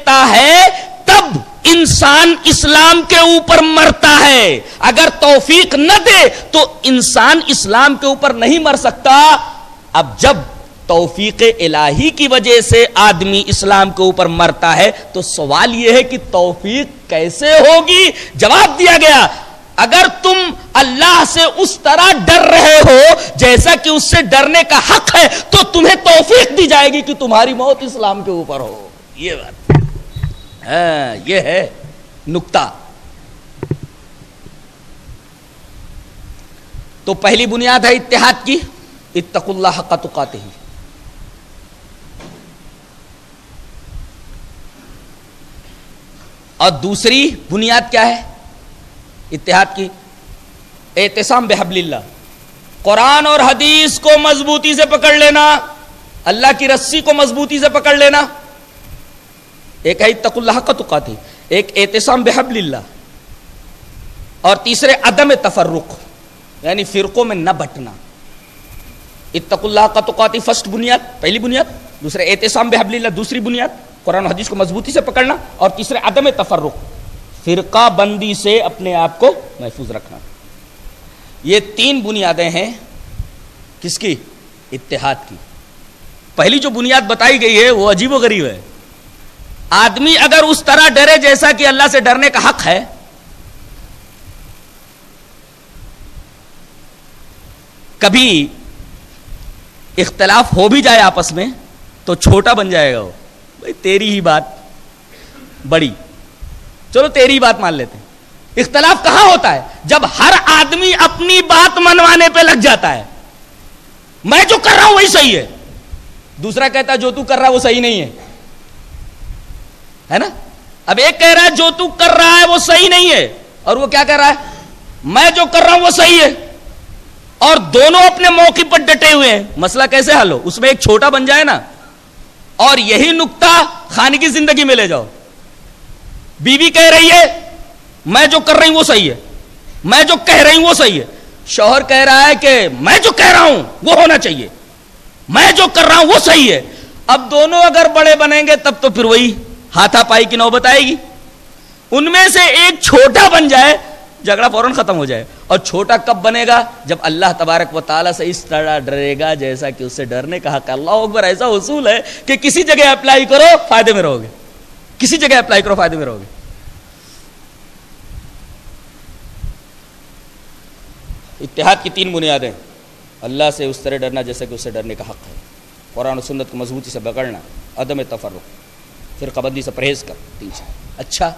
देता है, तब इंसान इस्लाम के ऊपर मरता है। अगर तौफीक न दे तो इंसान इस्लाम के ऊपर नहीं मर सकता। अब जब तौफीक इलाही की वजह से आदमी इस्लाम के ऊपर मरता है तो सवाल यह है कि तौफीक कैसे होगी? जवाब दिया गया, अगर तुम अल्लाह से उस तरह डर रहे हो, जैसा कि उससे डरने का हक है तो तुम्हें तौफीक दी जाएगी कि तुम्हारी मौत इस्लाम के ऊपर हो। ये बात। हाँ, ये है नुक्ता। तो पहली बुनियाद है इतिहाद की इत्तकुल्ला हक ही और दूसरी बुनियाद क्या है? इत्तेहाद की एहतसाम बेहबलिल्ला कुरान और हदीस को मजबूती से पकड़ लेना अल्लाह की रस्सी को मजबूती से पकड़ लेना एक है तकुल्लाह का तुकाती एक एहतसाम बेहबलिल्ला और तीसरे अदम तफर्रुख यानी फिरकों में न बटना। इतकुल्लाह का तुकाती फ़र्स्ट बुनियाद, पहली बुनियाद, दूसरे एहतसाम बेहबलिल्ला दूसरी बुनियाद। कुरान हदीस को मजबूती से पकड़ना और तीसरे अदम तफर्रुख फिरका बंदी से अपने आप को महफूज रखना। ये तीन बुनियादें हैं किसकी? इत्तेहाद की। पहली जो बुनियाद बताई गई है, वो अजीब गरीब है। आदमी अगर उस तरह डरे जैसा कि अल्लाह से डरने का हक है, कभी इख्तलाफ हो भी जाए आपस में तो छोटा बन जाएगा वो। भाई, तेरी ही बात बड़ी। चलो, तेरी ही बात मान लेते हैं। इख्तलाफ कहाँ होता है? जब हर आदमी अपनी बात मनवाने पे लग जाता है। मैं जो कर रहा हूँ, वही सही है। दूसरा कहता है, जो तू कर रहा है, वो सही नहीं है। है ना? अब एक कह रहा है, जो तू कर रहा है, वो सही नहीं है। और वो क्या कह रहा है? मैं जो कर रहा हूँ, वो सही है। और दोनों अपने मौके पर डटे हुए हैं। मसला कैसे हल हो? उसमें एक छोटा बन जाए ना, और यही नुकता खाने की ज़िंदगी में ले जाओ। बीवी कह रही है, मैं जो कर रही हूँ, वो सही है। मैं जो कह रही हूँ, वो सही है। शौहर कह रहा है कि, मैं जो कह रहा हूँ, वो होना चाहिए। मैं जो कर रहा हूँ, वो सही है। अब दोनों अगर बड़े बनेंगे, तब तो फिर वही। हाथापाई की नौबत आएगी। उनमें से एक छोटा बन जाए, झगड़ा फ़ौरन खत्म हो जाए। और छोटा कब बनेगा? जब अल्लाह तबारक व ताला से इस तरह डरेगा, जैसा कि उससे डरने का हक अल्लाह अकबर, ऐसा उसूल है कि किसी जगह अप्लाई करो, फ़ायदे में रहोगे। किसी जगह अप्लाई करो, फ़ायदे में रहोगे। इतिहाद की तीन बुनियादें। अल्लाह से उस तरह डरना, जैसा कि उससे डरने का हक है। कुरान सुन्नत को मजबूती से पकड़ना, अदम तफर्रुक। फिर कबंदी से परहेज कर से अच्छा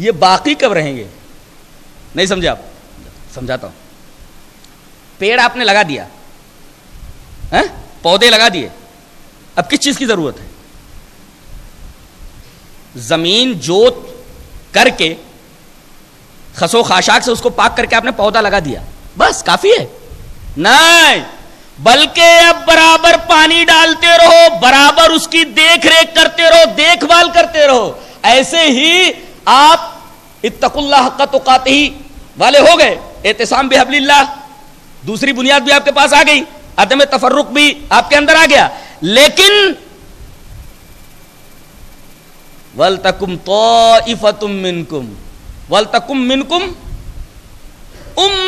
ये बाकी कब रहेंगे? नहीं समझे आप? समझाता हूँ। पेड़ आपने लगा दिया, है? पौधे लगा दिए। अब किस चीज़ की ज़रूरत है? ज़मीन जोत करके, खसो खाशाक से उसको पाक करके आपने पौधा लगा दिया। बस, काफ़ी है। नहीं! बल्कि अब बराबर पानी डालते रहो, बराबर उसकी देख रेख करते रहो, देखभाल करते रहो। ऐसे ही आप इतकुल्लाह का तुकाते ही वाले हो गए। एहतसाम बेहबलिल्ला दूसरी बुनियाद भी आपके पास आ गई। अदम तफर्रुक भी आपके अंदर आ गया। लेकिन वल तकुम तो इफतुम मिनकुम। वल तकुम मिनकुम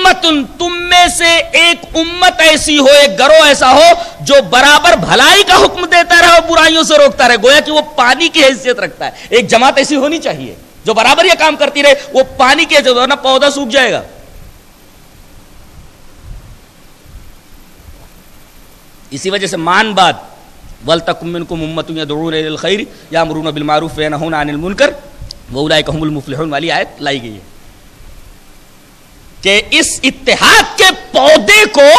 उम्मतुन, तुम में से एक उम्मत ऐसी हो, एक गरो ऐसा हो, जो बराबर भलाई का हुक्म देता रहे और बुराइयों से रोकता रहे। गोया कि वो पानी की हैसियत रखता है। एक जमात ऐसी होनी चाहिए, जो बराबर यह काम करती रहे, वो पानी की हैसियत, वरना पौधा सूख जाएगा। इसी वजह से मान बात, वल तकुमिन को मुम्मत खैर या मरून बिल मारूफ व नहून अनिल मुनकर वो उलाय कहमुल मुफलिहून, वाली आयत लाई गई है। कि इस इत्तेहाद के पौधे को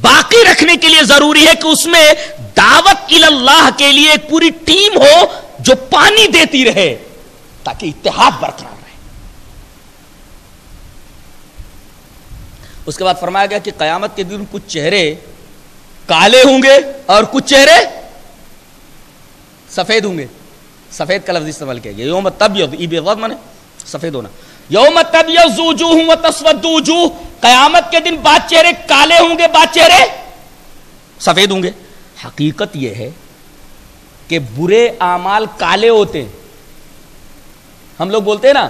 बाकी रखने के लिए ज़रूरी है कि उसमें दावत इल्लाह के लिए एक पूरी टीम हो जो पानी देती रहे, ताकि इत्तेहाद बरकरार रहे। उसके बाद फरमाया गया कि कयामत के दिन कुछ चेहरे काले होंगे और कुछ चेहरे सफ़ेद होंगे। सफ़ेद का लफ्ज इस्तेमाल किया गया। योम तब ईब माने सफ़ेद होना। यौम तब यजूजू हूँ तस्वदूजू कयामत के दिन बात चेहरे काले होंगे, बात चेहरे सफ़ेद होंगे। हकीकत यह है कि बुरे आमाल काले होते हम लोग बोलते हैं ना,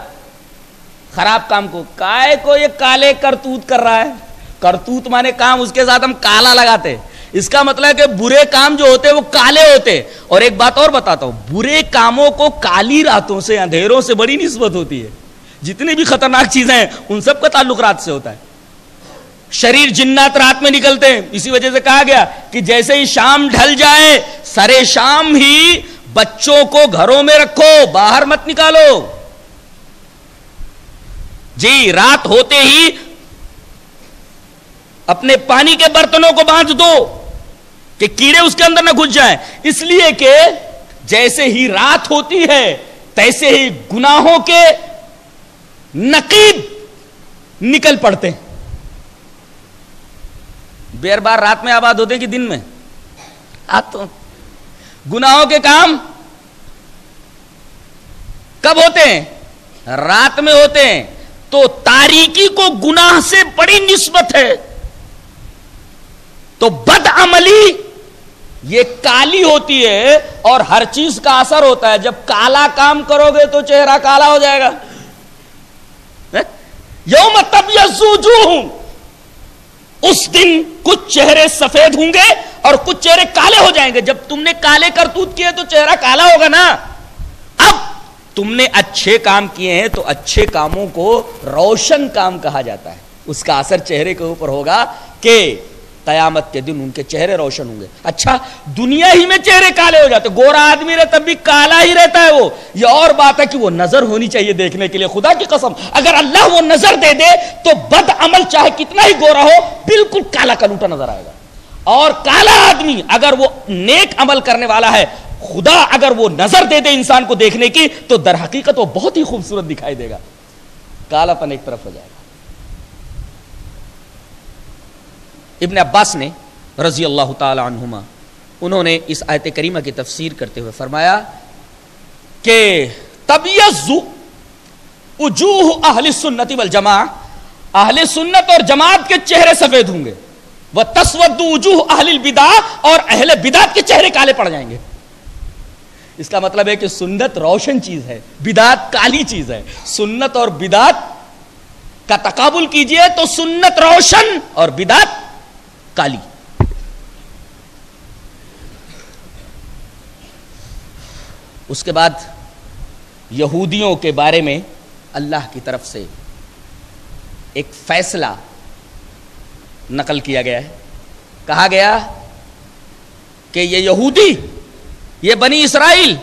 खराब काम को, काय को ये काले करतूत कर रहा है? करतूत माने काम उसके साथ हम काला लगाते इसका मतलब है कि बुरे काम जो होते हैं, वो काले होते और एक बात और बताता हूँ, बुरे कामों को काली रातों से, अंधेरों से बड़ी निस्बत होती है। जितनी भी खतरनाक चीज़ें हैं, उन सब का ताल्लुक रात से होता है। शरीर जिन्नात रात में निकलते हैं। इसी वजह से कहा गया कि जैसे ही शाम ढल जाए, सरे शाम ही बच्चों को घरों में रखो, बाहर मत निकालो। जी, रात होते ही अपने पानी के बर्तनों को बाँध दो कि कीड़े उसके अंदर ना घुस जाएँ। इसलिए कि जैसे ही रात होती है, तैसे ही गुनाहों के नकीब निकल पड़ते हैं। बेर बार रात में आबाद होते कि दिन में? आप तो गुनाहों के काम कब होते हैं? रात में होते हैं। तो तारीकी को गुनाह से बड़ी निस्बत है। तो बद अमली ये काली होती है और हर चीज़ का असर होता है। जब काला काम करोगे तो चेहरा काला हो जाएगा। यौम तब हूँ उस दिन कुछ चेहरे सफ़ेद होंगे और कुछ चेहरे काले हो जाएँगे। जब तुमने काले करतूत किए तो चेहरा काला होगा ना? अब तुमने अच्छे काम किए हैं तो अच्छे कामों को रोशन काम कहा जाता है। उसका असर चेहरे के ऊपर होगा कि कयामत के दिन उनके चेहरे रोशन होंगे। अच्छा दुनिया ही में चेहरे काले हो जाते, गोरा आदमी रहे तब भी काला ही रहता है वो। ये और बात है कि वो नज़र होनी चाहिए देखने के लिए, खुदा की कसम। अगर अल्लाह वो नज़र दे दे तो बद अमल चाहे कितना ही गोरा हो, बिल्कुल काला कलूटा नज़र आएगा। और काला आदमी अगर वो नेक अमल करने वाला है, खुदा अगर वो नज़र दे दे इंसान को देखने की तो दर हकीकत वो बहुत ही खूबसूरत दिखाई देगा। कालापन एक तरफ़ हो जाएगा। इबन अब्बास ने रज़ी अल्लाह तुमा उन्होंने इस आयत करीमा की तफसीर करते हुए फरमाया कि तबियजू उजूह अहल सुन्नति वल जमा अहल सुन्नत और जमात के चेहरे सफ़ेद होंगे। वह तस्वदू उजूह अहल बिदा, और अहल बिदात के चेहरे काले पड़ जाएँगे। इसका मतलब है कि सुन्नत रोशन चीज़ है, बिदात काली चीज़ है। सुन्नत और बिदात का तकाबुल कीजिए तो सुन्नत रोशन और बिदात काली। उसके बाद यहूदियों के बारे में अल्लाह की तरफ़ से एक फैसला नकल किया गया है। कहा गया कि ये यहूदी, ये बनी इसराइल,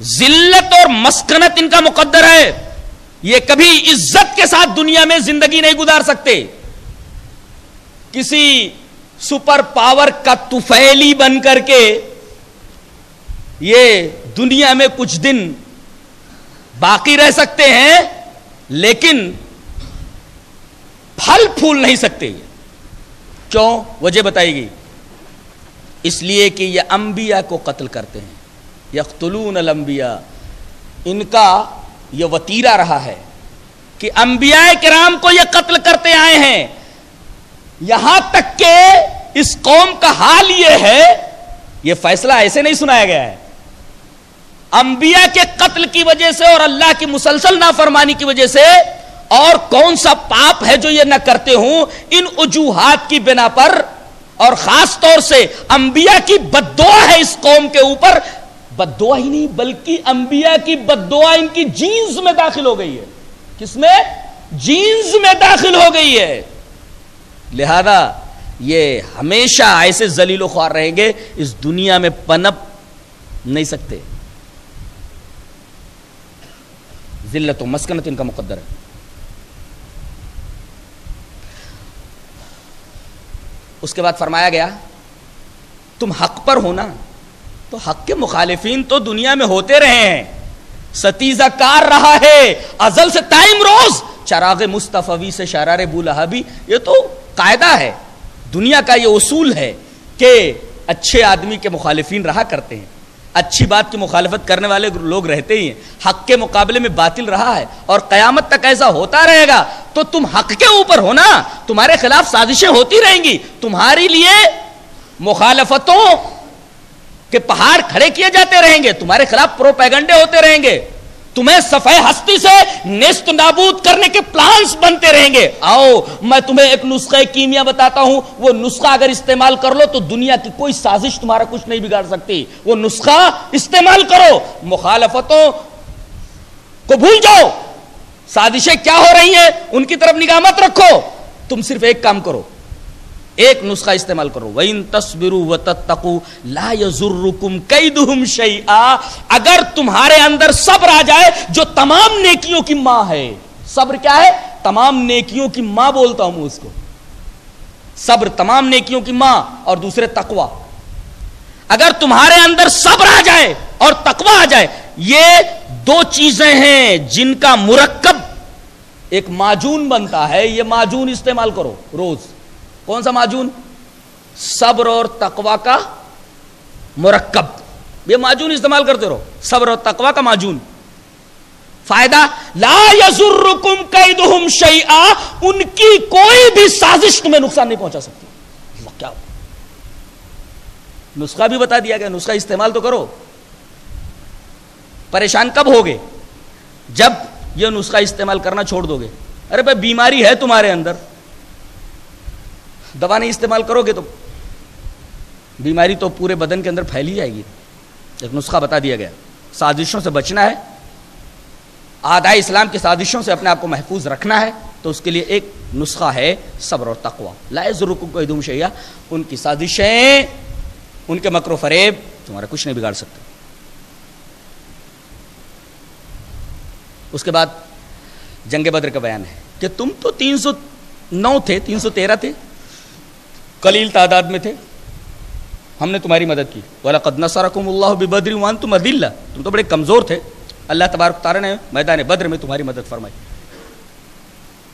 जिल्लत और मस्कनत इनका मुकद्दर है। ये कभी इज़्ज़त के साथ दुनिया में ज़िंदगी नहीं गुजार सकते। किसी सुपर पावर का तुफैली बन करके ये दुनिया में कुछ दिन बाकी रह सकते हैं, लेकिन फल फूल नहीं सकते क्यों? वजह बताएगी। इसलिए कि ये अंबिया को कत्ल करते हैं। यख्तलून अलम्बिया इनका यह वतीरा रहा है कि अंबिया कराम को यह कत्ल करते आए हैं। यहाँ तक के इस कौम का हाल यह है यह फैसला ऐसे नहीं सुनाया गया है। अंबिया के कत्ल की वजह से और अल्लाह की मुसलसल नाफरमानी की वजह से और कौन सा पाप है जो ये न करते हूँ, इन वजूहात की बिना पर और खास तौर से अंबिया की बददुआ है इस कौम के ऊपर, बददुआ ही नहीं, बल्कि अंबिया की बददुआ इनकी जीन्स में दाखिल हो गई है। किसमें? जीन्स में दाखिल हो गई है। लिहाजा ये हमेशा ऐसे जलीलो ख्वार रहेंगे, इस दुनिया में पनप नहीं सकते। जिल्लत मस्कनत इनका मुकद्दर है। उसके बाद फरमाया गया, तुम हक पर हो ना तो हक के मुखालिफिन तो दुनिया में होते रहे हैं। सतीजा कार रहा है, अजल से टाइम रोज, चराग मुस्तफ़ी से शरार बुलहबी, ये तो कायदा है, दुनिया का ये उसूल है कि अच्छे आदमी के मुखालिफिन रहा करते हैं। अच्छी बात की मुखालफत करने वाले लोग रहते ही हैं। हक के मुकाबले में बातिल रहा है और कयामत तक ऐसा होता रहेगा तो तुम हक के ऊपर हो ना। तुम्हारे खिलाफ साजिशें होती रहेंगी। तुम्हारे लिए मुखालफतों के पहाड़ खड़े किए जाते रहेंगे। तुम्हारे खिलाफ प्रोपैगंडे होते रहेंगे। तुम्हें सफ़ेद हस्ती से निस्त नाबूद करने के प्लान्स बनते रहेंगे। आओ, मैं तुम्हें एक नुस्खा कीमिया बताता हूँ। वो नुस्खा अगर इस्तेमाल कर लो तो दुनिया की कोई साजिश तुम्हारा कुछ नहीं बिगाड़ सकती। वो नुस्खा इस्तेमाल करो। मुखालफतों को भूल जाओ। साजिशें क्या हो रही हैं, उनकी तरफ़ निगाह मत रखो। तुम सिर्फ़ एक काम करो। एक नुस्खा इस्तेमाल करो। वइन तस्बिरु व तत्तकु ला कैदुहुम शैआ अगर तुम्हारे अंदर सब्र आ जाए, जो तमाम नेकियों की माँ है, सब्र क्या है? तमाम नेकियों की माँ बोलता हूँ उसको। सब्र तमाम नेकियों की माँ और दूसरे तकवा। अगर तुम्हारे अंदर सब्र आ जाए और तकवा आ जाए, ये दो चीज़ें हैं जिनका मुरक्कब एक माजून बनता है। ये माजून इस्तेमाल करो रोज। कौन सा माजून? सब्र और तकवा का मुरक्कब। ये माजून इस्तेमाल करते रहो। सब्र और तकवा का माजून। फ़ायदा, ला यजुर्रुकुम कैदुहुम शैआ उनकी कोई भी साजिश तुम्हें नुकसान नहीं पहुँचा सकती। क्या नुस्खा भी बता दिया गया, नुस्खा इस्तेमाल तो करो। परेशान कब होगे? जब यह नुस्खा इस्तेमाल करना छोड़ दोगे। अरे भाई, बीमारी है तुम्हारे अंदर। दवा नहीं इस्तेमाल करोगे तो बीमारी तो पूरे बदन के अंदर फैली जाएगी। एक नुस्खा बता दिया गया। साजिशों से बचना है। आदाय इस्लाम की साजिशों से अपने आप को महफूज रखना है। तो उसके लिए एक नुस्खा है, सब्र और तकवा। लाजुम शैया उनकी साजिशें, उनके मकर फरेब तुम्हारा कुछ नहीं बिगाड़ सकते। उसके बाद जंग बद्र का बयान है कि तुम तो 309 थे 313 थे। कलील तादाद में थे। हमने तुम्हारी मदद की। वाला कद नसरकुमुल्लाह बिबद्री वन तुम अदिल्ला। तुम तो बड़े कमज़ोर थे। अल्लाह तबारक तारा ने मैदान बद्र में तुम्हारी मदद फरमाई।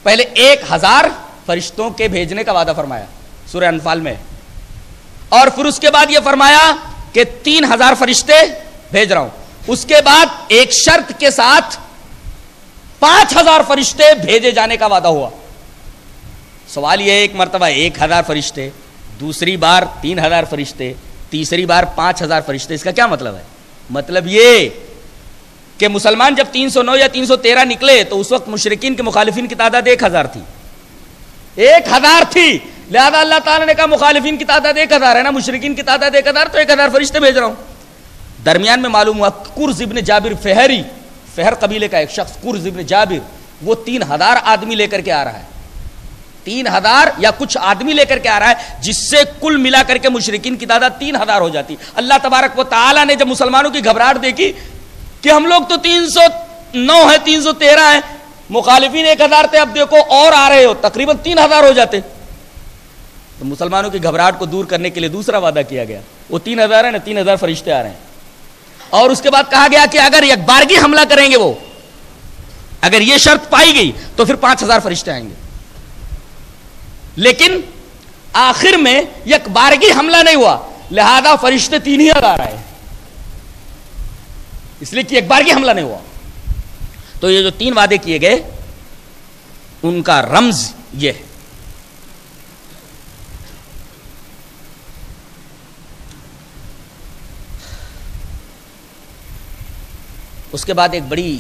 पहले एक हज़ार फरिश्तों के भेजने का वादा फरमाया सूर्य अनफाल में। और फिर उसके बाद यह फरमाया कि तीन हज़ार फरिश्ते भेज रहा हूँ। उसके बाद एक शर्त के साथ पाँच हज़ार फरिश्ते भेजे जाने का वादा हुआ। सवाल यह है, एक मरतबा, एक हज़ार फरिश्ते, दूसरी बार तीन हज़ार फरिश्ते, तीसरी बार पाँच हज़ार फरिश्ते, इसका क्या मतलब है? मतलब ये कि मुसलमान जब 309 या 313 निकले तो उस वक्त मुशरकिन के मुखालिफिन की तादाद एक हज़ार थी। एक हज़ार थी! लिहाजा अल्लाह ताला ने कहा, मुखालिफिन की तादाद एक हज़ार है ना, मुशरकिन की तादाद एक हज़ार तो एक हज़ार फरिश्ते भेज रहा हूँ। दरमियान में मालूम हुआ, कुर्ज जाबिर फेहरी, फहर कबीले का एक शख्स, कुर्ज जाबिर, वो तीन हज़ार आदमी लेकर के आ रहा है। तीन हज़ार या कुछ आदमी लेकर के आ रहा है, जिससे कुल मिला करके मुशरकिन की तादाद तीन हज़ार हो जाती। अल्लाह तबारक वो ताला ने जब मुसलमानों की घबराहट देखी कि हम लोग तो तीन सौ नौ है, तीन सौ तेरह है, मुखालिफिन एक हज़ार थे, अब देखो और आ रहे हो, तकरीबन तीन हज़ार हो जाते। तो मुसलमानों की घबराहट को दूर करने के लिए दूसरा वादा किया गया। वो तीन हज़ार है, ना तीन हज़ार फरिश्ते आ रहे हैं। और उसके बाद कहा गया कि अगर एक बारगी हमला करेंगे वो, अगर ये शर्त पाई गई तो फिर पाँच हज़ार फरिश्ते आएँगे। लेकिन आखिर में एक बारगी हमला नहीं हुआ। लिहाजा फरिश्ते तीन ही हज़ार आए। इसलिए कि एक बारगी हमला नहीं हुआ। तो ये जो तीन वादे किए गए, उनका रमज ये है। उसके बाद एक बड़ी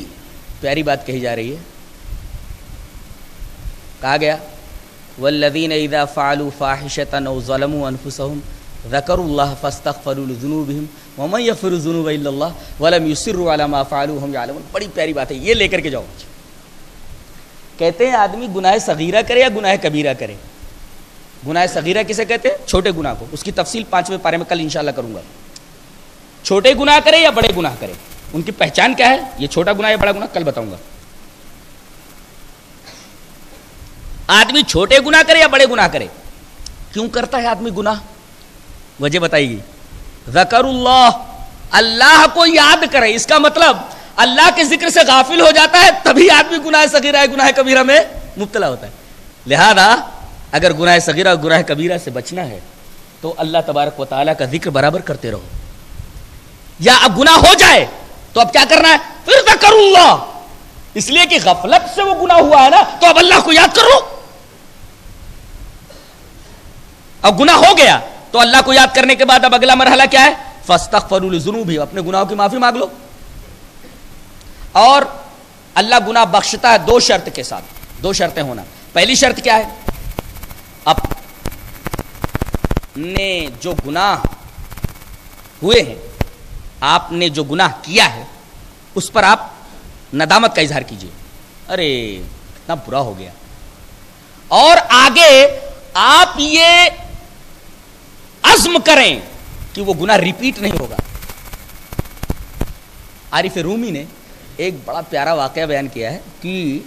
प्यारी बात कही जा रही है। कहा गया वल्लदीन ईदा फ़ालू फ़ाहिशतन ज़लमु अनफुसहुम ज़करुल्लाह फ़स्तग़फरुलज़ुनूबिहिम वमन वलम युसिर्रु अला हम यालमून बड़ी प्यारी बात है ये लेकर के जाओ कहते हैं आदमी गुनाह सगीरा करे या गुनाह कबीरा करे गुनाह सगीरा किसे कहते हैं छोटे गुनाह को उसकी तफसील पाँचवें पारे में कल इंशाल्लाह करूँगा छोटे गुनाह करे या बड़े गुनाह करे उनकी पहचान क्या है ये छोटा गुनाह या बड़ा गुनाह कल बताऊँगा आदमी छोटे गुना करे या बड़े गुना करे? क्यों करता है आदमी गुनाह? वजह बताएगी जकरुल्लाह, अल्लाह को याद करे। इसका मतलब अल्लाह के ज़िक्र से गाफिल हो जाता है, तभी आदमी गुनाह सगीरा गुनाह कबीरा में मुबतला होता है। लिहाजा, अगर गुनाह सगीरा गुनाह कबीरा से बचना है तो अल्लाह तबारक व का ज़िक्र बराबर करते रहो। या अब गुनाह हो जाए तो अब क्या करना है? फिर जकरुल्लाह। इसलिए कि गफलत से वो गुनाह हुआ है ना तो अब अल्लाह को याद करो। अब गुना हो गया तो अल्लाह को याद करने के बाद अब अगला मरहला क्या है? फस्तक फरूल जुनू भी अपने गुनाहों की माफ़ी मांग लो। और अल्लाह गुना बख्शता है दो शर्त के साथ, दो शर्तें होना। पहली शर्त क्या है? अब ने जो गुनाह हुए हैं, आपने जो गुनाह किया है, उस पर आप नदामत का इजहार कीजिए। अरे कितना बुरा हो गया। और आगे आप ये अज्म करें कि वो गुना रिपीट नहीं होगा। आरिफ रूमी ने एक बड़ा प्यारा वाक्य बयान किया है कि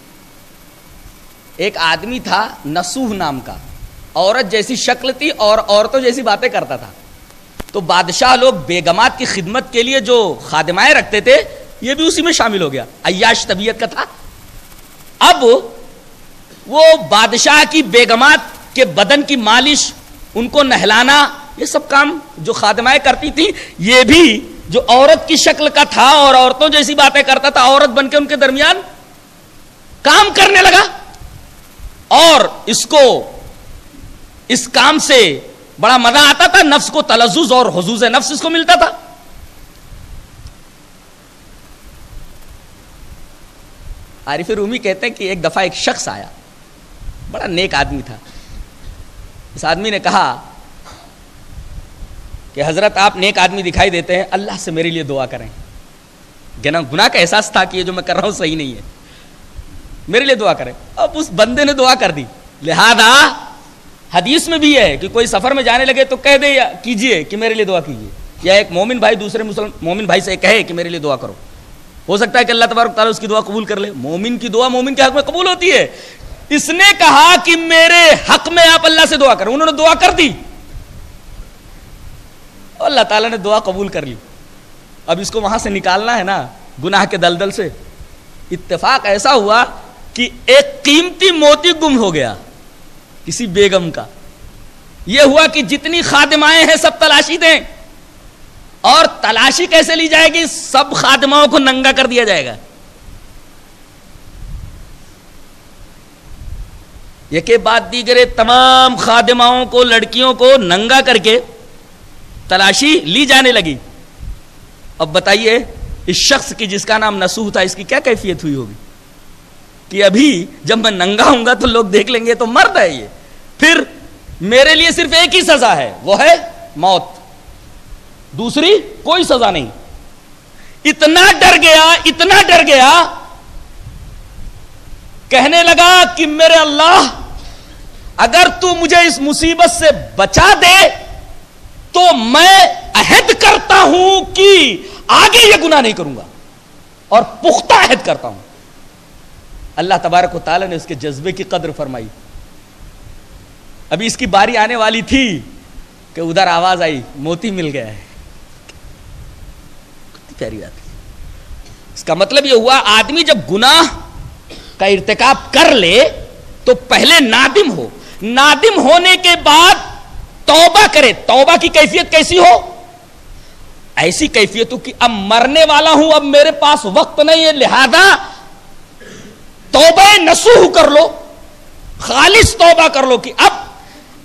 एक आदमी था नसूह नाम का। औरत जैसी शक्ल थी और औरतों जैसी बातें करता था। तो बादशाह लोग बेगमात की खिदमत के लिए जो खादमाएँ रखते थे, ये भी उसी में शामिल हो गया। अयाश तबीयत का था। अब वो बादशाह की बेगमात के बदन की मालिश, उनको नहलाना ये सब काम जो खादमाएँ करती थी, ये भी जो औरत की शक्ल का था और औरतों जैसी बातें करता था, औरत बनके उनके दरमियान काम करने लगा। और इसको, इस काम से बड़ा मज़ा आता था, नफ्स को तलजुज और हजूज नफ्स इसको मिलता था। आरिफ रूमी कहते हैं कि एक दफ़ा एक शख्स आया, बड़ा नेक आदमी था। इस आदमी ने कहा कि हज़रत आप नेक आदमी दिखाई देते हैं, अल्लाह से मेरे लिए दुआ करें। गना गुनाह का एहसास था कि ये जो मैं कर रहा हूँ सही नहीं है। मेरे लिए दुआ करें। अब उस बंदे ने दुआ कर दी। लिहाजा, हदीस में भी है कि कोई सफ़र में जाने लगे तो कह दे कीजिए कि मेरे लिए दुआ कीजिए। या एक मोमिन भाई दूसरे मुसलमान मोमिन भाई से कहे कि मेरे लिए दुआ करो। हो सकता है कि अल्लाह तबारक ताला उसकी दुआ कबूल कर ले। मोमिन की दुआ मोमिन के हक में कबूल होती है। इसने कहा कि मेरे हक में आप अल्लाह से दुआ करें। उन्होंने दुआ कर दी। अल्लाह ताला ने दुआ कबूल कर ली। अब इसको वहाँ से निकालना है ना, गुनाह के दलदल से। इत्तेफाक ऐसा हुआ कि एक कीमती मोती गुम हो गया किसी बेगम का। यह हुआ कि जितनी खादिमाएँ हैं, सब तलाशी दें। और तलाशी कैसे ली जाएगी? सब खादिमाओं को नंगा कर दिया जाएगा। यह के बाद दीगरे तमाम खादिमाओं को, लड़कियों को नंगा करके तलाशी ली जाने लगी। अब बताइए, इस शख्स की जिसका नाम नसूह था, इसकी क्या कैफियत हुई होगी? कि अभी जब मैं नंगा हूँगा तो लोग देख लेंगे तो मर्द है ये। फिर मेरे लिए सिर्फ़ एक ही सजा है, वो है मौत। दूसरी, कोई सजा नहीं। इतना डर गया, इतना डर गया, कहने लगा कि मेरे अल्लाह, अगर तू मुझे इस मुसीबत से बचा दे तो मैं अहद करता हूँ कि आगे ये गुना नहीं करूँगा। और पुख्ता अहद करता हूँ। अल्लाह तबारक ताला ने उसके जज्बे की कदर फरमाई। अभी इसकी बारी आने वाली थी कि उधर आवाज़ आई, मोती मिल गया है। कितनी प्यारी बात इसका मतलब यह हुआ, आदमी जब गुनाह का इर्तिकाब कर ले तो पहले नादिम हो। नादिम होने के बाद तौबा करे। तौबा की कैफियत कैसी हो? ऐसी कैफियत हो कि, अब मरने वाला हूँ, अब मेरे पास वक्त नहीं है, लिहाजा तौबा नसूह कर लो, खालिश तौबा कर लो कि अब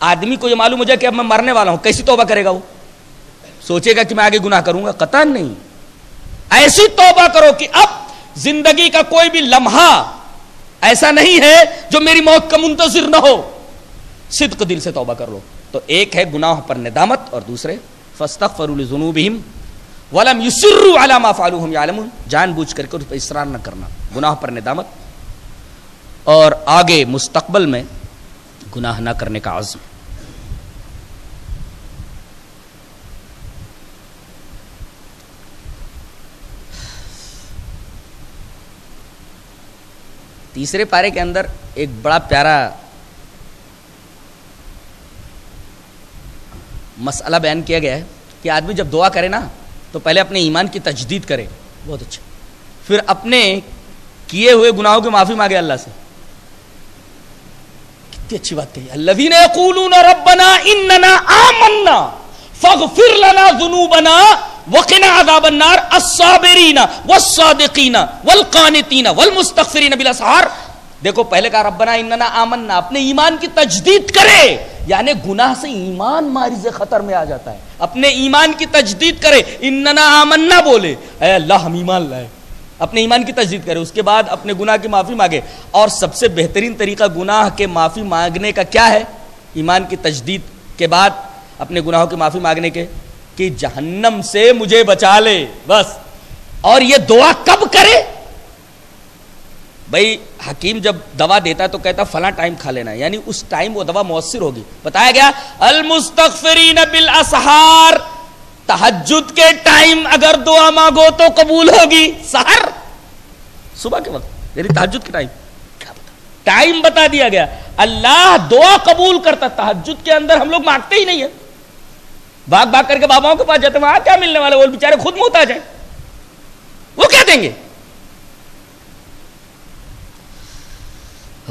आदमी को यह मालूम हो जाए कि अब मैं मरने वाला हूँ, कैसी तौबा करेगा वो? सोचेगा कि मैं आगे गुनाह करूँगा कतन नहीं। ऐसी तौबा करो कि अब ज़िंदगी का कोई भी लम्हा ऐसा नहीं है जो मेरी मौत का मुंतजिर ना हो। सिद्क दिल से तौबा कर लो। तो एक है गुनाह पर निदामत और दूसरे फस्तक फरुलजुनूबहिम वलम युसर्रु अला मा फालू हम यालमुन। जानबूझ करके उस पर इसरार न करना, गुनाह पर निदामत। और आगे मुस्तकबल में गुनाह ना करने का आज़म तीसरे पारे के अंदर एक बड़ा प्यारा मसला बयान किया गया है कि आदमी जब दुआ करे ना तो पहले अपने ईमान की तजदीद करे। बहुत अच्छा। फिर अपने किए हुए गुनाहों की माफ़ी मांगे अल्लाह से। कितनी अच्छी बात कही। अल्लवीन यकूलून रब्बना इन्नना आमन्ना, फगफिर लना जुनूबना, वकिना अजाबन्नार, अस्साबिरीना, वस्सादिकीना, वलकानितीना, वलमुस्तगफिरीना बिल देखो, पहले कहा, रब्बना इन्ना आमन्ना, अपने ईमान की तजदीद करे। यानी गुनाह से ईमान मारिज खतर में आ जाता है। अपने ईमान की तजदीद करे इन्ना आमन्ना बोले अल्लाह, हम ईमान लाए। अपने ईमान की तजदीद करे, उसके बाद अपने गुनाह की माफ़ी मांगे। और सबसे बेहतरीन तरीका गुनाह के माफ़ी मांगने का क्या है? ईमान की तजदीद के बाद अपने गुनाहों की माफ़ी मांगने के, कि जहन्नम से मुझे बचा ले, बस। और ये दुआ कब करे? भाई, हकीम जब दवा देता है तो कहता फला टाइम खा लेना यानी उस टाइम वो दवा मौसर होगी। बताया गया अल मुस्तफरीन बिल असहार तहजुद के टाइम अगर दुआ मांगो तो कबूल होगी। सहर। सुबह के वक्त, यानी तहजुद के टाइम टाइम बता दिया गया। अल्लाह दुआ कबूल करता तहजुद के अंदर हम लोग मांगते ही नहीं है। भाग भाग करके बाबाओं के पास जाते वहाँ क्या मिलने वाले वो बेचारे खुद मोहताज है। वो क्या देंगे?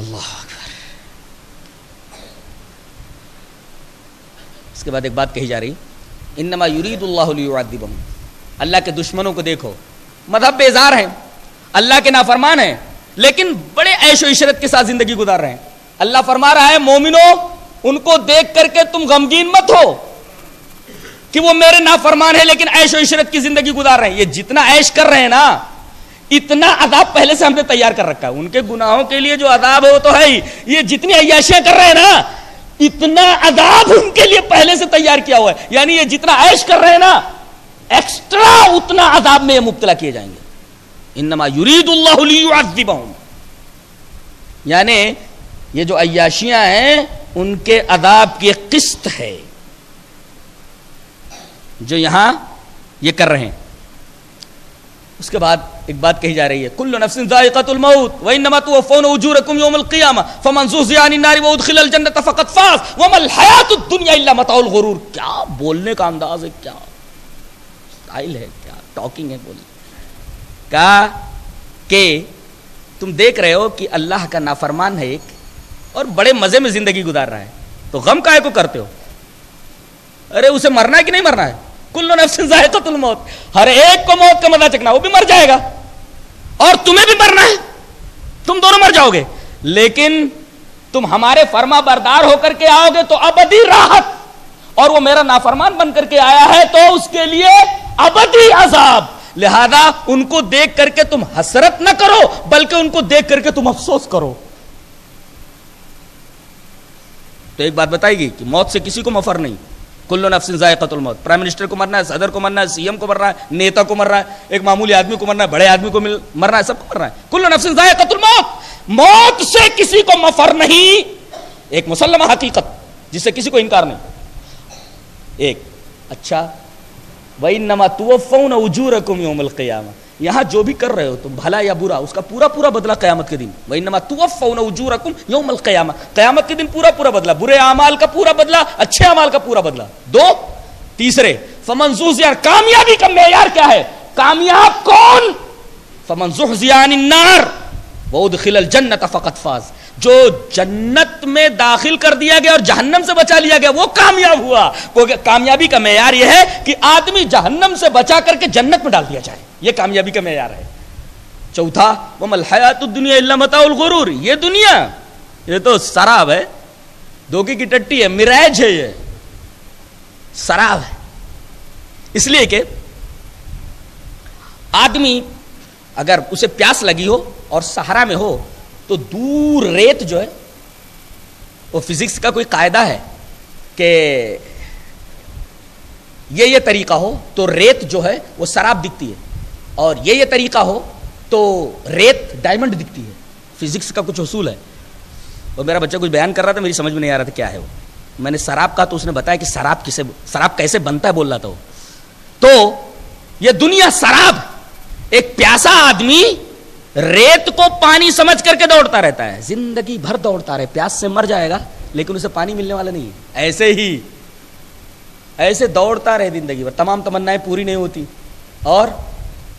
अल्लाह इसके बाद एक बात कही जा रही इनमा युरीदुल्लादिबम अल्लाह के दुश्मनों को देखो, मज़हब बेजार हैं, अल्लाह के नाफरमान हैं, लेकिन बड़े ऐशो इशरत के साथ ज़िंदगी गुजार रहे हैं। अल्लाह फरमा रहा है, मोमिनो, उनको देख करके तुम गमगीन मत हो कि वो मेरे नाफरमान है, लेकिन ऐशो इशरत की ज़िंदगी गुजार रहे हैं। ये जितना ऐश कर रहे हैं ना इतना अदाब पहले से हमने तैयार कर रखा है। उनके गुनाहों के लिए जो अदाब है, वो तो है ही। ये जितनी अयाशियाँ कर रहे हैं ना, इतना अदाब उनके लिए पहले से तैयार किया हुआ है। यानी ये जितना ऐश कर रहे हैं ना, एक्स्ट्रा उतना अदाब में ये मुब्तला किए जाएँगे। इनमा युरीदुल्लाह यानी ये जो अयाशियाँ हैं, उनके अदाब की किस्त है, जो यहाँ ये कर रहे हैं। उसके बाद एक बात कही जा रही है। कुल्लु नफ्सिन जायकातुल मौत, व इन्नमा तुवफ़ौन उजूरकुम यौमल क़ियामा फमन ज़ुहज़िया नारी व उदखिलल जन्नत फ़क़द फ़ाज़, व मल हयातुद दुनिया इल्ला मताउल गुरूर। क्या बोलने का अंदाज है? क्या स्टाइल है? क्या टॉकिंग है बोल क्या के तुम देख रहे हो कि अल्लाह का नाफरमान है एक, और बड़े मज़े में ज़िंदगी गुजार रहा है। तो गम काय को करते हो? अरे, उसे मरना है कि नहीं मरना है? कुल्लो नफ्सिन मौत। हर एक को मौत का मज़ा चकना वो भी मर जाएगा। और तुम्हें भी मरना है। तुम दोनों मर जाओगे। लेकिन तुम हमारे फर्मा बरदार होकर के आओगे तो अबदी राहत। और वो मेरा नाफरमान बन करके आया है तो उसके लिए अबदी अजाब। लिहाजा उनको देख करके तुम हसरत ना करो, बल्कि उनको देख करके तुम अफसोस करो। तो एक बात बताएगी कि मौत से किसी को मफर नहीं। कुल्लो नफसिन जायकतुल मौत। प्राइम मिनिस्टर को मरना है, सदर को मरना है सीएम को मरना है, नेता को मरना है, एक मामूली आदमी को मरना है, बड़े आदमी को मिल, मरना है, सबको मरना है। कुल्लो नफसिन जायकतुल मौत! मौत से किसी को मफर नहीं। एक मुसलमा हकीकत, जिससे किसी को इनकार नहीं। एक अच्छा वही नमा तुवफ़ौन उजूरकुम यौमल क़ियामा यहाँ जो भी कर रहे हो तुम, भला या बुरा, उसका पूरा पूरा बदला कयामत के दिन। वही नमा तुवफ़ौन उजूरकुम यौमल क़ियामा। कयामत के दिन पूरा पूरा बदला, बुरे अमाल का पूरा बदला, अच्छे अमाल का पूरा बदला। दो, तीसरे फमनजूज यार, कामयाबी का मेयार क्या है? कामयाब कौन? फमनजुहजियान नार। वो खिलल जन्नत फ़कत फाज। जो जन्नत में दाखिल कर दिया गया और जहन्नम से बचा लिया गया, वो कामयाब हुआ। कामयाबी का मैार यह है कि आदमी जहन्नम से बचा करके जन्नत में डाल दिया जाए। ये कामयाबी का मैार है। चौथा वो मलहयात दुनिया मताउल गुरूर। ये दुनिया, ये तो शराब है। धोखे की टट्टी है, मिराज है ये। शराब है। इसलिए कि आदमी अगर उसे प्यास लगी हो और सहारा में हो तो दूर रेत जो है, वो फिजिक्स का कोई कायदा है कि ये ये तरीका हो तो रेत जो है, वो शराब दिखती है। और ये ये तरीका हो तो रेत डायमंड दिखती है। फिजिक्स का कुछ उसूल है। और मेरा बच्चा कुछ बयान कर रहा था, मेरी समझ में नहीं आ रहा था क्या है वो। मैंने शराब का तो उसने बताया कि शराब किसे, शराब कैसे बनता है बोल रहा था वो। तो ये दुनिया शराब, एक प्यासा आदमी रेत को पानी समझ करके दौड़ता रहता है। ज़िंदगी भर दौड़ता रहे, प्यास से मर जाएगा, लेकिन उसे पानी मिलने वाला नहीं है। ऐसे ही, ऐसे दौड़ता रहे ज़िंदगी भर। तमाम तमन्नाएँ पूरी नहीं होती। और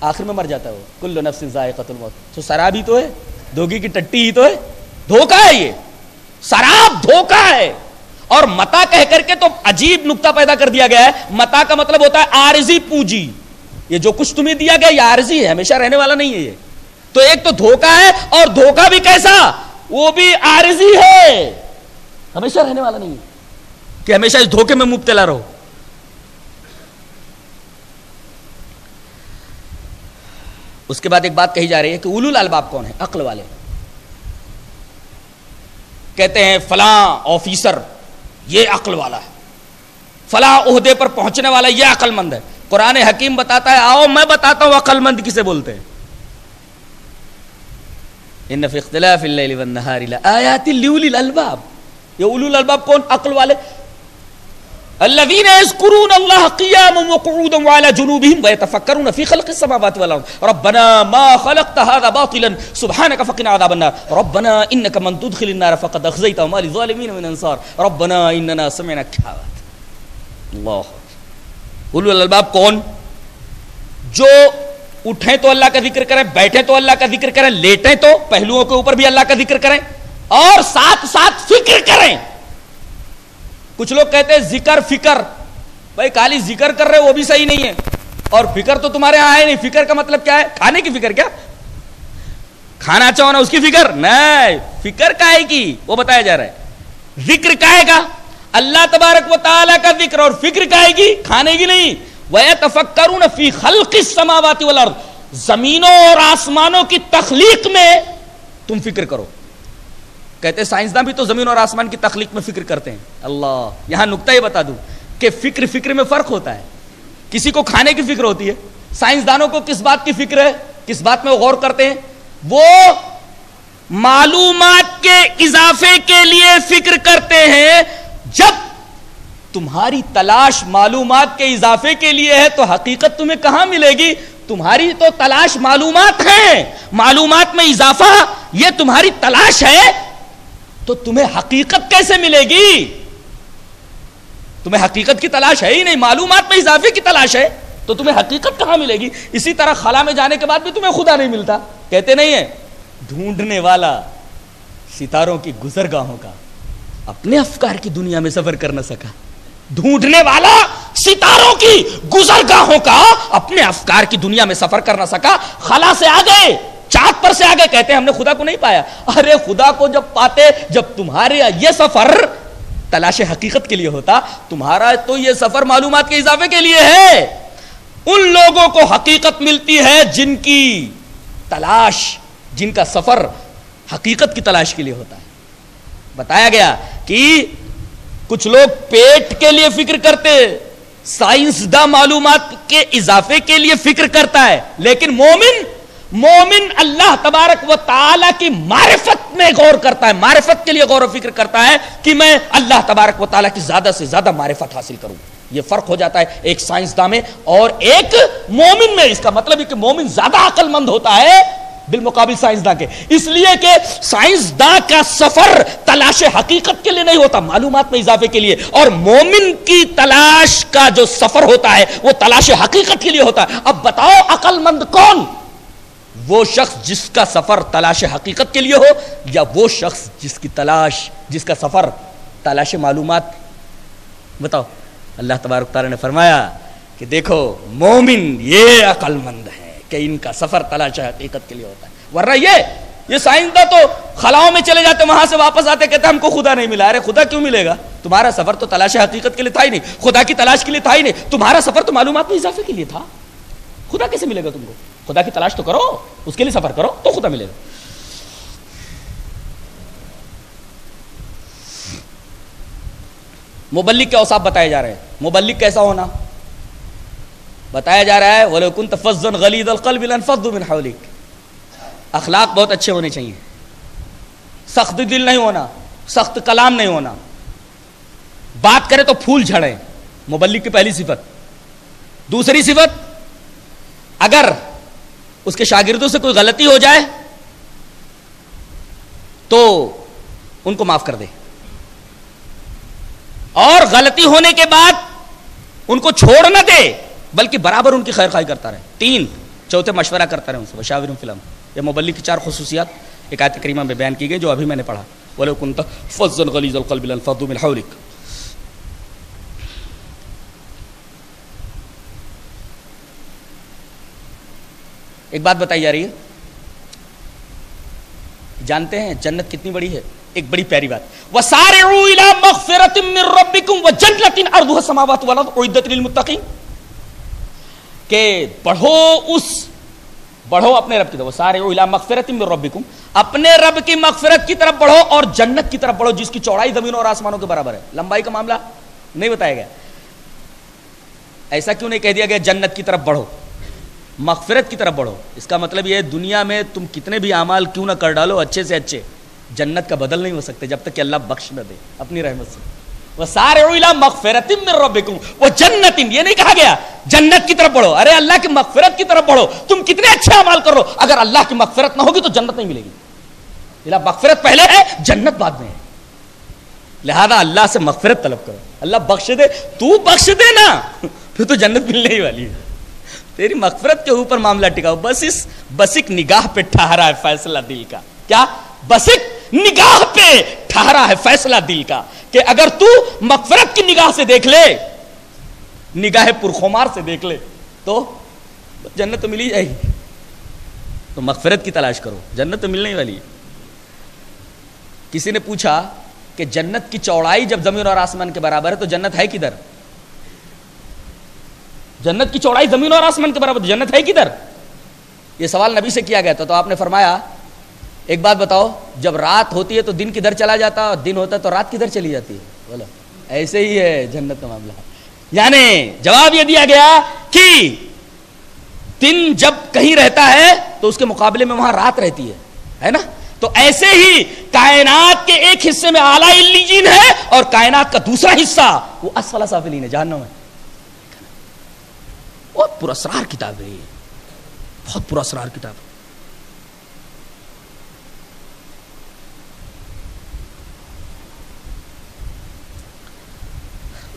आखिर में मर जाता है वो। कुल्लो नफ्सिन जायकतुल मौत। तो शराब ही तो है, धोगी की टट्टी ही तो है। धोखा है ये। शराब धोखा है। और मता कह करके तो अजीब नुक्ता पैदा कर दिया गया है। मता का मतलब होता है आरजी पूंजी। ये जो कुछ तुम्हें दिया गया, ये आरजी है। हमेशा रहने वाला नहीं है ये। तो एक तो धोखा है, और धोखा भी कैसा? वो भी आरजी है। हमेशा रहने वाला नहीं है। कि हमेशा इस धोखे में मुबतला रहो। उसके बाद एक बात कही जा रही है कि उलुल अलबाब कौन है? अक्ल वाले। कहते हैं, फला ऑफिसर, ये अक्ल वाला है। फला उहदे पर पहुँचने वाला, ये अक्लमंद है। कुरान हकीम बताता है, आओ, मैं बताता हूँ अक्लमंद किसे बोलते हैं? इन अलबाब। ये उलुल अलबाब कौन? अक्ल वाले। अल्लवीन यज़कुरून अल्लाह क़ियामन व क़ुऊदन व अला जुनूबिहिम व यतफक्करून फ़ी ख़ल्क़िस समावाति वल अर्द रब्बना मा ख़लक़्त हाज़ा बातिलन सुब्हानक फ़क़िना अज़ाबन नार रब्बना इन्नका मन तुदखिलिन नार फ़क़द अख़ज़यता मा लिज़ालिमीन मिन अंसार रब्बना इन्नना समिअना कहावत अल्लाह उलुल अलबाब कौन जो उठें तो अल्लाह का ज़िक्र करें बैठे तो अल्लाह का ज़िक्र करें लेटें तो पहलुओं के ऊपर भी अल्लाह का ज़िक्र करें और साथ साथ फ़िक्र करें कुछ लोग कहते हैं ज़िक्र फिकर। भाई खाली ज़िक्र कर रहे हो, वो भी सही नहीं है। और फिकर तो तुम्हारे यहाँ है नहीं। फिकर का मतलब क्या है? खाने की फ़िक्र क्या? खाना चाहो ना उसकी फ़िक्र? नहीं, फ़िक्र काहे की? वो बताया जा रहा है। ज़िक्र काहे का? अल्लाह तबारक व ताला का ज़िक्र। और फ़िक्र काहे की? खाने की नहीं। वह तफक्करू न फ़ी खल्कि समावाती वाल जमीनों और आसमानों की तखलीक में तुम फ़िक्र करो। कहते साइंसदान भी तो ज़मीन और आसमान की तखलीक में फ़िक्र करते हैं। अल्लाह, यहाँ नुकता ही बता दूँ कि फ़िक्र फ़िक्र में फ़र्क होता है। किसी को खाने की फ़िक्र होती है, साइंसदानों को किस बात की फ़िक्र है, किस बात में गौर करते हैं, वो मालूमात के इजाफे के लिए फ़िक्र करते हैं। जब तुम्हारी तलाश मालूमात के इजाफे के लिए है तो हकीकत तुम्हें कहाँ मिलेगी? तुम्हारी तो तलाश मालूमात है। मालूमात में इजाफा यह तुम्हारी तलाश है तो तुम्हें हकीकत कैसे मिलेगी? तुम्हें हकीकत की तलाश है ही नहीं मालूम में इजाफे की तलाश है। तो तुम्हें हकीकत कहाँ मिलेगी? इसी तरह खला में जाने के बाद भी तुम्हें खुदा नहीं मिलता। कहते नहीं है, ढूँढने वाला सितारों की गुजरगाहों का अपने अफकार की दुनिया में सफ़र कर न सका। ढूँढने वाला सितारों की गुजरगाहों का अपने अफकार की दुनिया में सफ़र कर न सका। खला से आ गए चाँद पर से आगे कहते हैं, हमने खुदा को नहीं पाया। अरे, खुदा को जब पाते, जब तुम्हारे ये सफ़र तलाश हकीकत के लिए होता, तुम्हारा तो ये सफ़र मालूम के इजाफे के लिए है। उन लोगों को हकीकत मिलती है जिनकी तलाश, जिनका सफ़र हकीकत की तलाश के लिए होता है। बताया गया कि कुछ लोग पेट के लिए फ़िक्र करते साइंसदा मालूमात के इजाफे के लिए फ़िक्र करता है, लेकिन मोमिन मोमिन अल्लाह तबारक व ताला की मारिफत में गौर करता है, मारिफत के लिए गौर फ़िक्र करता है कि मैं अल्लाह तबारक व ताला की ज़्यादा से ज़्यादा मारिफत हासिल करूँ। ये फ़र्क हो जाता है एक साइंसदा में और एक मोमिन में। इसका मतलब है कि मोमिन ज़्यादा अकलमंद होता है बिलमुकाबिल साइंसदा के। इसलिए कि साइंसदा का सफ़र तलाश हकीकत के लिए नहीं होता मालूम में इजाफे के लिए। और मोमिन की तलाश का जो सफ़र होता है, वो तलाश हकीकत के लिए होता है। अब बताओ अकलमंद कौन? वो शख्स जिसका सफ़र तलाश हकीकत के लिए हो, या वो शख्स जिसकी तलाश, जिसका सफ़र तलाश मालूम बताओ, अल्लाह तबारक तारा ने फरमाया कि देखो, मोमिन ये अकलमंद है कि इनका सफ़र तलाश हकीकत के लिए होता है। वरना ये ये साइंसदा तो खलाओं में चले जाते, वहाँ से वापस आते, कहते हमको खुदा नहीं मिला। अरे खुदा क्यों मिलेगा? तुम्हारा सफ़र तो तलाश हकीकत के लिए था ही नहीं। खुदा की तलाश के लिए था ही नहीं। तुम्हारा सफ़र तो मालूम में इजाफे के लिए था। खुदा कैसे मिलेगा तुमको? खुदा की तलाश तो करो, उसके लिए सफ़र करो तो खुदा मिलेगा। मुबलिक के औसाफ बताए जा रहे हैं। मुबलिक कैसा होना? बताया जा रहा है वलकुन तफजन गलीद बिन हौलिक। अखलाक बहुत अच्छे होने चाहिए। सख्त दिल नहीं होना, सख्त कलाम नहीं होना। बात करें तो फूल झड़े। मुबलिक की पहली सिफत। दूसरी सिफत, अगर उसके शागिर्दों से कोई गलती हो जाए तो उनको माफ़ कर दे। और गलती होने के बाद उनको छोड़ ना दे, बल्कि बराबर उनकी खैर खाई करता रहे। तीन, चौथे मशवरा करता रहे उनसे शाविर फ़िल्म। ये मुबल्ली की चार खसूसियात, एक आयत करीमा में बयान की गई, जो अभी मैंने पढ़ा। बोले कुंत फजल गलीजल एक बात बताई जा रही है। जानते हैं जन्नत कितनी बड़ी है? एक बड़ी प्यारी बात। वसारिउ इला मगफिरतिम मिर रब्बिकुम व जन्नतिन अर्दुहा समावातु वल के बढ़ो उस, बढ़ो अपने रब की तरफ़। सारे मिर रब्बिकुम। अपने रब की मगफिरत की तरफ़ बढ़ो और जन्नत की तरफ़ बढ़ो, जिसकी चौड़ाई जमीनों और आसमानों के बराबर है। लंबाई का मामला नहीं बताया गया। ऐसा क्यों नहीं कह दिया गया, जन्नत की तरफ़ बढ़ो? मगफिरत की तरफ़ बढ़ो। इसका मतलब यह है, दुनिया में तुम कितने भी अमाल क्यों ना कर डालो, अच्छे से अच्छे, जन्नत का बदल नहीं हो सकते जब तक कि अल्लाह बख्श न दे, अपनी रहमत से। वह सारे मगफिरतिम में रबिकुम ये नहीं कहा गया, जन्नत की तरफ़ बढ़ो। अरे अल्लाह की मगफिरत की तरफ़ बढ़ो। तुम कितने अच्छे अमाल करो अगर अल्लाह की मगफिरत ना होगी तो जन्नत नहीं मिलेगी। मगफिरत पहले है, जन्नत बाद में है। लिहाजा अल्लाह से मगफिरत तलब करो। अल्लाह बख्श दे, तू बख्श दे ना फिर तो जन्नत मिलने ही वाली है। तेरी मगफरत के ऊपर मामला टिकाओ। बस इस बसिक निगाह पे ठहरा है फैसला दिल का। क्या? बसिक निगाह पे ठहरा है फैसला दिल का कि अगर तू मगफरत की निगाह से देख ले, निगाह पुरखुमार से देख ले तो जन्नत तो मिली जाएगी। तो मगफरत की तलाश करो, जन्नत तो मिलने वाली है। किसी ने पूछा कि जन्नत की चौड़ाई जब ज़मीन और आसमान के बराबर है तो जन्नत है किधर? जन्नत की चौड़ाई ज़मीन और आसमान के बराबर, जन्नत है किधर? यह सवाल नबी से किया गया था तो आपने फरमाया, एक बात बताओ, जब रात होती है तो दिन किधर चला जाता और दिन होता है तो रात किधर चली जाती है? बोलो, ऐसे ही है जन्नत का मामला। यानी जवाब यह दिया गया कि दिन जब कहीं रहता है तो उसके मुकाबले में वहाँ रात रहती है है ना? तो ऐसे ही कायनात के एक हिस्से में आला इल्लीजीन है और कायनात का दूसरा हिस्सा, वो असफला साफिलीन है जानना है। बहुत पुरस्कार किताब है। ये बहुत पुरस्कार किताब।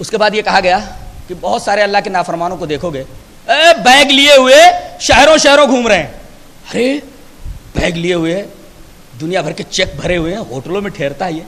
उसके बाद ये कहा गया कि बहुत सारे अल्लाह के नाफरमानों को देखोगे ए, बैग लिए हुए शहरों शहरों घूम रहे हैं। अरे बैग लिए हुए दुनिया भर के चेक भरे हुए हैं होटलों में ठहरता है ये।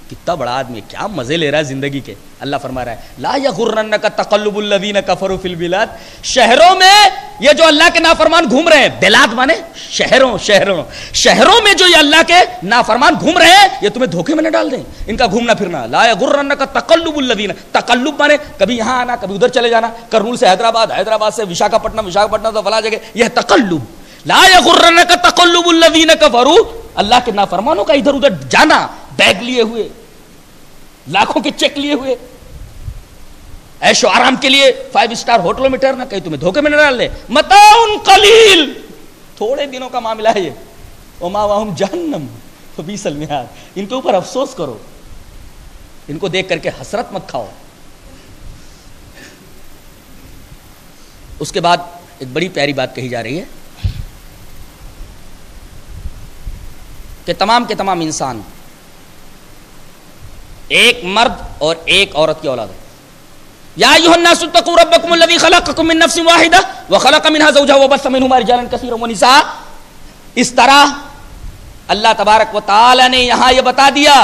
कितना बड़ा आदमी है, क्या मज़े ले रहा है ज़िंदगी के। अल्लाह फरमा रहा है, ला यगुर्रन का तकल्लुबुल्लदीन कफरु फिल बिलाद। शहरों में ये जो अल्लाह के नाफरमान घूम रहे हैं, बिलाद माने शहरों शहरों। शहरों में जो ये अल्लाह के नाफरमान घूम रहे हैं, ये तुम्हें धोखे में न डाल दें। इनका घूमना फिरना। ला यगुर्रन का तकल्लुबुल्लदीन तकल्लुब माने कभी यहाँ आना, कभी उधर चले जाना। करनूल से हैदराबाद हैदराबाद से विशाखापट्टनम विशाखापट्टनम तो फला जगह। यह तकल्लुब। ला यगुर्रन का तकल्लुबुल्लदीन कफरु। अल्लाह के नाफरमानों का इधर उधर जाना। बैग लिए हुए, लाखों के चेक लिए हुए। ऐशो आराम के लिए फाइव स्टार होटलों में ठहरना, कहीं तुम्हें धोखे में न डाल ले मताउन कलील! थोड़े दिनों का मामला है ये। ओमा वाहम जहन्नम। तो बीसल मिहार इनके ऊपर अफसोस करो। इनको देख करके हसरत मत खाओ। उसके बाद एक बड़ी प्यारी बात कही जा रही है कि तमाम के तमाम इंसान एक मर्द और एक औरत की औलाद इस तरह अल्लाह तबारक व तआला ने यहाँ यह बता दिया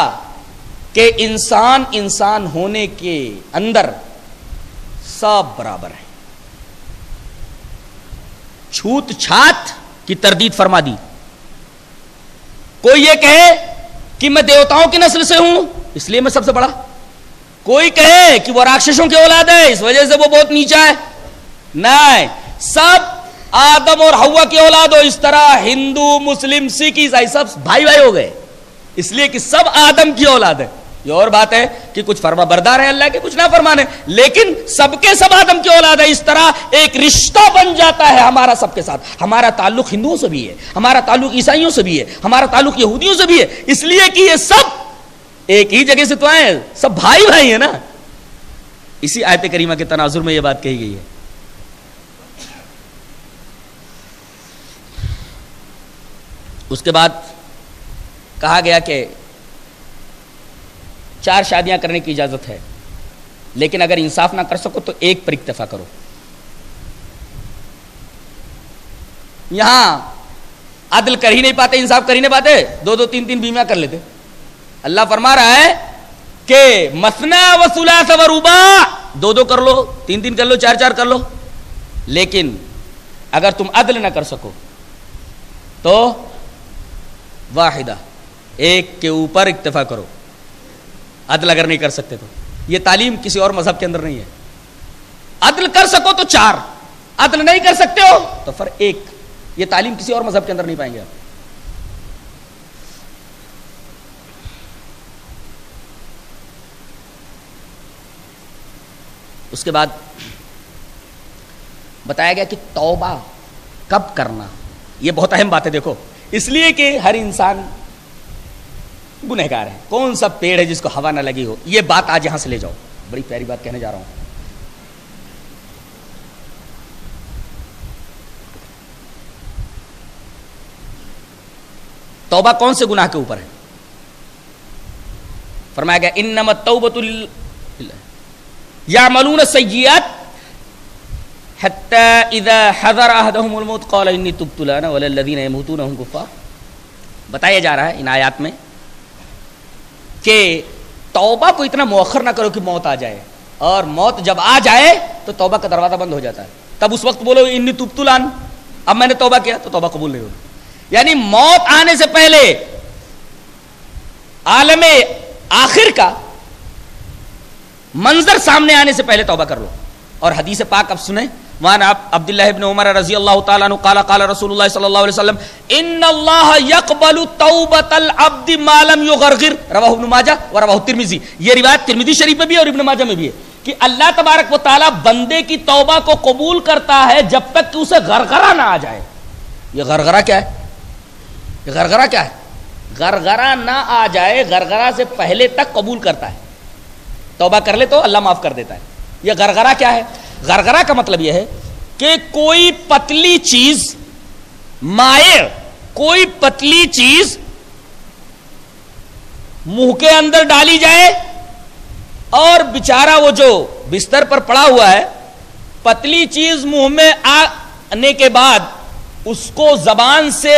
कि इंसान इंसान होने के अंदर सब बराबर है। छूत छात की तरदीद फरमा दी। कोई ये कहे कि मैं देवताओं की नस्ल से हूँ? इसलिए मैं सबसे बड़ा। कोई कहे कि वो राक्षसों की औलाद है, इस वजह से वो बहुत नीचा है। नहीं, सब आदम और हवा की औलाद हो, इस तरह हिंदू, मुस्लिम, सिख, ईसाई सब भाई भाई हो गए। इसलिए कि सब आदम की औलाद है। ये और बात है कि कुछ फरमा बरदार है अल्लाह के, कुछ ना फरमाने लेकिन सबके सब आदम की औलाद है, इस तरह एक रिश्ता बन जाता है हमारा सबके साथ। हमारा ताल्लुक हिंदुओं से भी है, हमारा ताल्लुक ईसाइयों से भी है, हमारा ताल्लुक यहूदियों से भी है। इसलिए कि ये सब एक ही जगह से तो आए सब भाई भाई है ना। इसी आयत करीमा के तनाजुर में यह बात कही गई है। उसके बाद कहा गया कि चार शादियाँ करने की इजाज़त है। लेकिन अगर इंसाफ ना कर सको तो एक पर इक्तफा करो। यहाँ अदल कर ही नहीं पाते, इंसाफ कर ही नहीं पाते। दो दो तीन तीन बीमा कर लेते। अल्लाह फरमा रहा है कि मसना वसूला सवरूबा दो दो कर लो तीन तीन कर लो चार चार कर लो। लेकिन अगर तुम अदल ना कर सको तो वाहिदा, एक के ऊपर इक्तफा करो। अदल अगर नहीं कर सकते तो। ये तालीम किसी और मज़हब के अंदर नहीं है। अदल कर सको तो चार, अदल नहीं कर सकते हो तो फिर एक। ये तालीम किसी और मज़हब के अंदर नहीं पाएँगे आप। उसके बाद बताया गया कि तौबा कब करना? ये बहुत अहम बात है देखो। इसलिए कि हर इंसान गुनहगार है। कौन सा पेड़ है जिसको हवा ना लगी हो? ये बात आज यहाँ से ले जाओ। बड़ी प्यारी बात कहने जा रहा हूँ। तौबा कौन से गुनाह के ऊपर है? फरमाया गया इन नमत तौबतुल या मलून सैयात बताया जा रहा है इन आयात में कि तौबा को इतना मौखर ना करो कि मौत आ जाए और मौत जब आ जाए तो तौबा का दरवाज़ा बंद हो जाता है तब उस वक्त बोलो इन्नी तुबतुलान अब मैंने तौबा किया तो तौबा कबूल नहीं होगी यानी मौत आने से पहले आलम आखिर का मंजर सामने आने से पहले तौबा कर लो। और हदीस पाक अब सुने। मान आप अब्दुल्लाह इब्न उमर रज़ी अल्लाह ताला काला काला रसूलुल्लाह सल्लल्लाहु अलैहि वसल्लम, इन्नल्लाह यकबलु तौबतल अब्द मालम युगरगिर। रवाहु इब्न माजा व रवाहु तिरमिजी। ये रिवायत तिरमिजी शरीफ में भी और इब्न माजा में भी है कि अल्लाह तबारक व ताला बंदे की तौबा को कबूल करता है जब तक कि उसे गरगरा ना आ जाए। ये गरगरा क्या है? ये गरगरा क्या है? गरगरा ना आ जाए, गरगरा से पहले तक कबूल करता है। तौबा कर ले तो अल्लाह माफ़ कर देता है। यह गरगरा क्या है? गरगरा का मतलब यह है कि कोई पतली चीज़ माए, कोई पतली चीज़ मुँह के अंदर डाली जाए और बेचारा वो जो बिस्तर पर पड़ा हुआ है, पतली चीज़ मुँह में आने के बाद उसको जबान से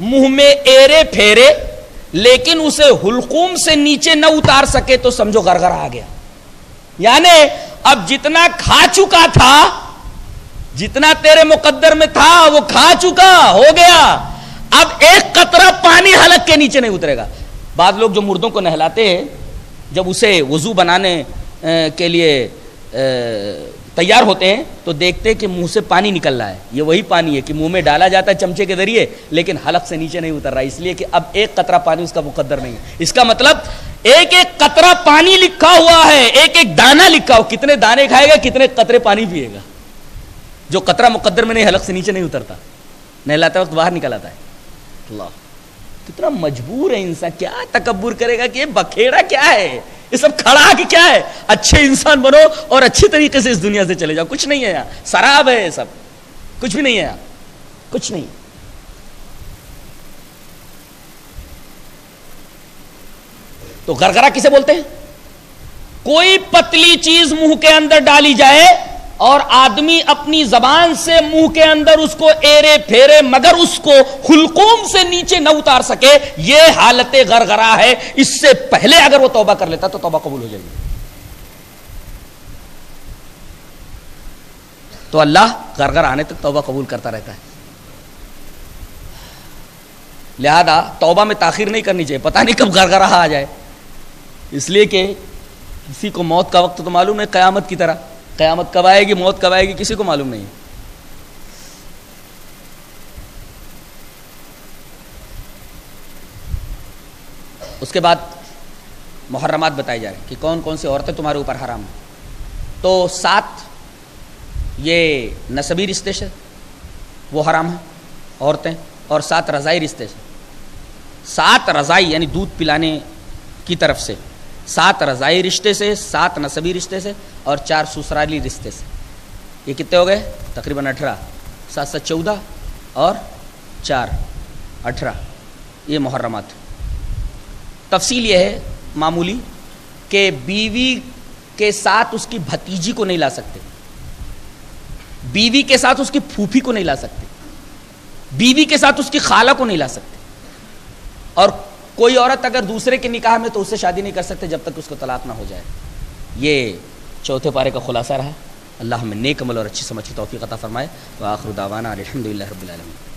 मुँह में एरे फेरे लेकिन उसे हुलकुम से नीचे न उतार सके तो समझो गरगरा आ गया। यानी, अब जितना खा चुका था, जितना तेरे मुकद्दर में था, वो खा चुका, हो गया। अब एक कतरा पानी हलक के नीचे नहीं उतरेगा। बाद लोग जो मुर्दों को नहलाते हैं, जब उसे वज़ू बनाने के लिए तैयार होते हैं तो देखते हैं कि मुँह से पानी निकल रहा है। ये वही पानी है कि मुँह में डाला जाता है चमचे के ज़रिए, लेकिन हलक से नीचे नहीं उतर रहा इसलिए कि अब एक कतरा पानी उसका मुकद्दर नहीं है। इसका मतलब एक एक कतरा पानी लिखा हुआ है, एक एक दाना लिखा हो कितने दाने खाएगा, कितने कतरे पानी पिएगा। जो कतरा मुकद्दर में नहीं हलक से नीचे नहीं उतरता। नहलाते वक्त बाहर निकल आता है। अल्लाह। कितना मजबूर है इंसान। क्या तकबर करेगा कि बखेड़ा क्या है? ये सब खड़ा कि क्या है? अच्छे इंसान बनो और अच्छे तरीके से इस दुनिया से चले जाओ। कुछ नहीं है यार शराब है ये सब। कुछ भी नहीं है यार कुछ नहीं। तो गरगरा किसे बोलते हैं? कोई पतली चीज़ मुँह के अंदर डाली जाए और आदमी अपनी जबान से मुँह के अंदर उसको एरे फेरे, मगर उसको हुलकुम से नीचे न उतार सके, ये हालत गरगरा है। इससे पहले अगर वो तौबा कर लेता तो तौबा कबूल हो जाएगी। तो अल्लाह गरगर आने तक तौबा कबूल करता रहता है। लिहाजा तौबा में ताखिर नहीं करनी चाहिए। पता नहीं कब गरगरा आ जाए। इसलिए कि किसी को मौत का वक्त तो मालूम है, कयामत की तरह। क़यामत कब आएगी, मौत कब आएगी, किसी को मालूम नहीं। उसके बाद मुहर्रमात बताए जा रहे कि कौन कौन सी औरतें तुम्हारे ऊपर हराम है। तो सात, ये नसबी रिश्ते से वो हराम है, औरतें, और सात रज़ाई रिश्ते से। सात रज़ाई, यानी दूध पिलाने की तरफ़ से। सात रज़ाई रिश्ते से, सात नसबी रिश्ते से और चार ससुराली रिश्ते से। ये कितने हो गए? तकरीबन अठारह। सात सात चौदह और चार अठारह। ये मुहर्रमात। तफसील ये है मामूली कि बीवी के साथ उसकी भतीजी को नहीं ला सकते। बीवी के साथ उसकी फूफी को नहीं ला सकते। बीवी के साथ उसकी खाला को नहीं ला सकते। और कोई औरत अगर दूसरे के निकाह में तो उससे शादी नहीं कर सकते जब तक उसको तलाक ना हो जाए। ये चौथे पारे का खुलासा रहा। अल्लाह हमें नेक अमल और अच्छी समझ की तोफ़ी अता फ़रमाए। व आखिर दावाना अलहमदिल्ला रबालमी